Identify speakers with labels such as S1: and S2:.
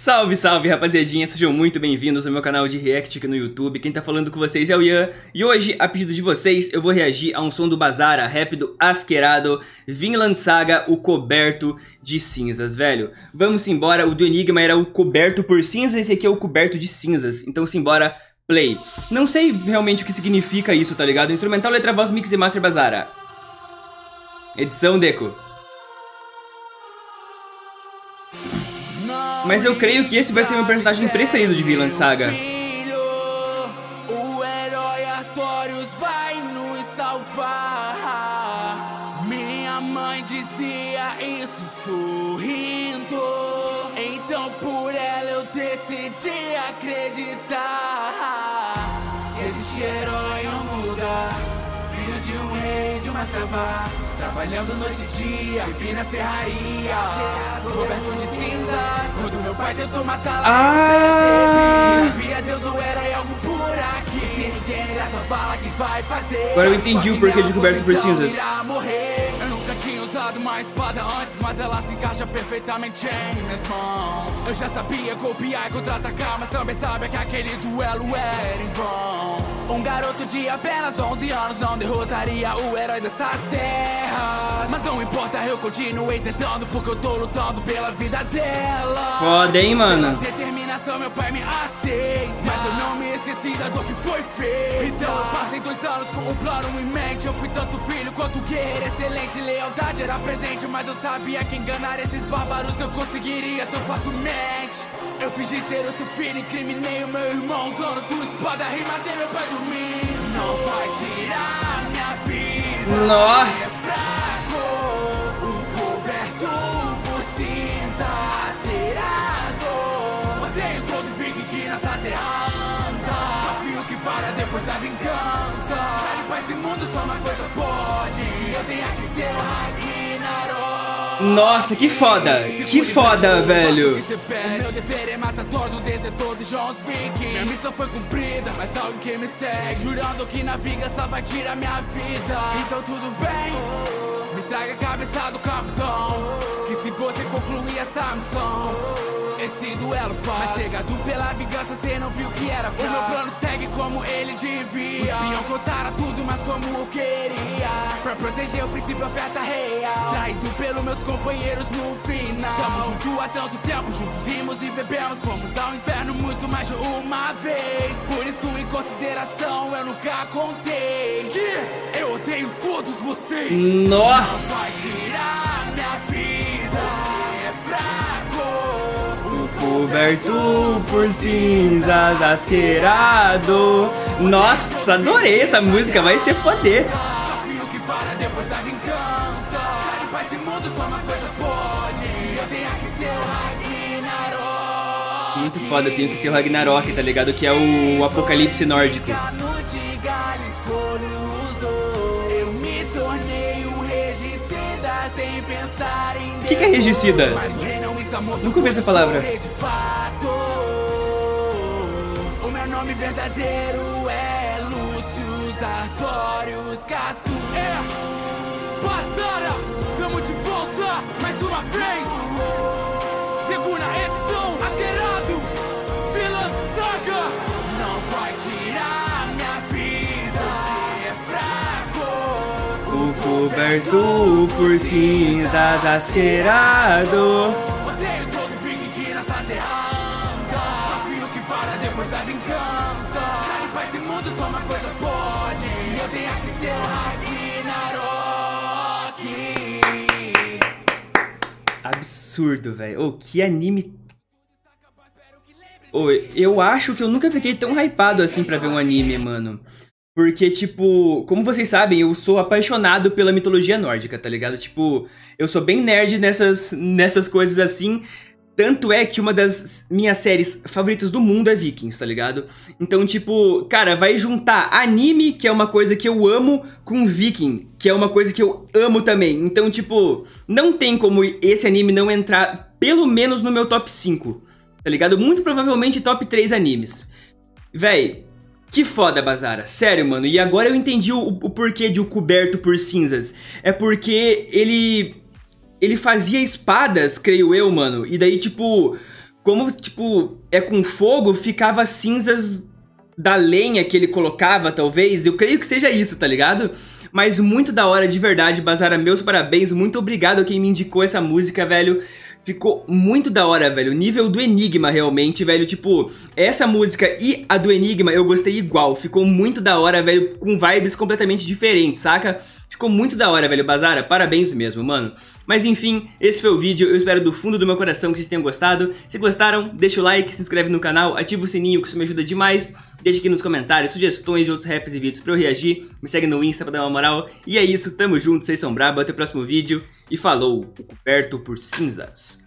S1: Salve, salve, rapaziadinha, sejam muito bem-vindos ao meu canal de React aqui no YouTube. Quem tá falando com vocês é o Ian, e hoje, a pedido de vocês, eu vou reagir a um som do Bazara, rap do Asquerado, Vinland Saga, o coberto de cinzas, velho. Vamos embora, o do Enigma era o coberto por cinzas, esse aqui é o coberto de cinzas, então simbora, play. Não sei realmente o que significa isso, tá ligado? Instrumental, letra, voz, mix e master Bazara. Edição Deco. Mas eu creio que esse vai ser meu personagem preferido de Vinland Saga.
S2: Então acreditar. Existe herói escrava. Trabalhando noite e dia, sempre na ferraria Coberto de cinzas Quando meu pai tentou matá-la
S1: Ah!
S2: eu Via Deus ou era algo por aqui Se ninguém irá só fala que vai fazer
S1: Agora eu entendi o porquê de coberto por cinzas.
S2: irá morrer. Eu nunca tinha usado uma espada antes Mas ela se encaixa perfeitamente em minhas mãos. Eu já sabia copiar e contra-atacar Mas também sabia que aquele duelo era em vão. Um garoto de apenas 11 anos Não derrotaria o herói dessas terras. Mas não importa, eu continuei tentando Porque eu tô lutando pela vida dela.
S1: Foda, hein, mano?
S2: Pela determinação, meu pai me aceita. Mas eu não me esqueci da dor que foi feita. Então eu passei dois anos com um plano em mente. Eu fui tanto filho quanto guerreiro excelente Lealdade era presente, mas eu sabia que enganar esses bárbaros Eu conseguiria. Tão facilmente. Eu fingi ser o seu filho, incriminei o meu irmão. Usando sua espada e matei meu pai dormindo Não vai tirar minha vida.
S1: Nossa!
S2: vingança. Pra limpar esse mundo só uma coisa pode. Eu tenho que ser o Ragnarok
S1: Nossa, que foda! Que foda, velho!
S2: Meu dever é matar todos o desertor de Jones Viking Minha missão foi cumprida, mas alguém que me segue. Jurando que na vingança vai tirar minha vida. Então tudo bem, me traga a cabeça do capitão. Que se você concluir essa missão esse duelo faz. Mas cegado pela vingança, cê não viu que era fácil. O meu plano segue como ele devia. Os iam contar tudo, mas como eu queria. Pra proteger o princípio, oferta real. Traído pelos meus companheiros no final. Tamo junto até o tempo, juntos rimos e bebemos. Fomos ao inferno muito mais de uma vez. Por isso, em consideração, eu nunca contei. Que eu odeio todos vocês.
S1: Nossa! Coberto por cinzas, asquerado. Nossa, adorei essa música, vai ser foder.
S2: Desafio que para depois da vingança Pra limpar esse mundo só uma coisa pode Eu tenho que ser o Ragnarok
S1: Muito foda, tenho que ser o Ragnarok, tá ligado? Que é o apocalipse nórdico.
S2: O
S1: que, que é regicida? Nunca ouvi essa palavra.
S2: O meu nome verdadeiro é Lúcio Artorius Casco. É, Bazara, tamo de volta mais uma vez. Segunda edição, acerado, Saga. Não vai tirar minha vida, é fraco.
S1: O coberto por cinzas, asquerado.
S2: Odeio todo viking que nessa terra anda Afio que para depois da vingança Pra limpar esse mundo só uma coisa pode Eu tenho que ser o Ragnarok
S1: Absurdo, velho. Oh, que anime. Oh, eu acho que eu nunca fiquei tão hypado assim pra ver um anime, mano. Porque, tipo, como vocês sabem, eu sou apaixonado pela mitologia nórdica, tá ligado? Tipo, eu sou bem nerd nessas, nessas coisas assim. Tanto é que uma das minhas séries favoritas do mundo é Vikings, tá ligado? Então, tipo, cara, vai juntar anime, que é uma coisa que eu amo, com Viking, que é uma coisa que eu amo também. Então, tipo, não tem como esse anime não entrar, pelo menos no meu top 5, tá ligado? Muito provavelmente top 3 animes. Véi, que foda, Bazara. Sério, mano. E agora eu entendi o, o porquê de o coberto por cinzas. É porque ele ele fazia espadas, creio eu, mano. E daí, tipo, como, tipo, é com fogo, ficava cinzas da lenha que ele colocava, talvez. Eu creio que seja isso, tá ligado? Mas muito da hora, de verdade, Bazara, meus parabéns. Muito obrigado a quem me indicou essa música, velho. Ficou muito da hora, velho. O nível do Enigma, realmente, velho. Tipo, essa música e a do Enigma eu gostei igual. Ficou muito da hora, velho. Com vibes completamente diferentes, saca? Ficou muito da hora, velho, Bazara. Parabéns mesmo, mano. Mas enfim, esse foi o vídeo. Eu espero do fundo do meu coração que vocês tenham gostado. Se gostaram, deixa o like, se inscreve no canal, ativa o sininho que isso me ajuda demais. Deixa aqui nos comentários sugestões de outros raps e vídeos pra eu reagir. Me segue no Insta pra dar uma moral. E é isso, tamo junto, vocês são brabo. Até o próximo vídeo. E falou, o coberto por cinzas.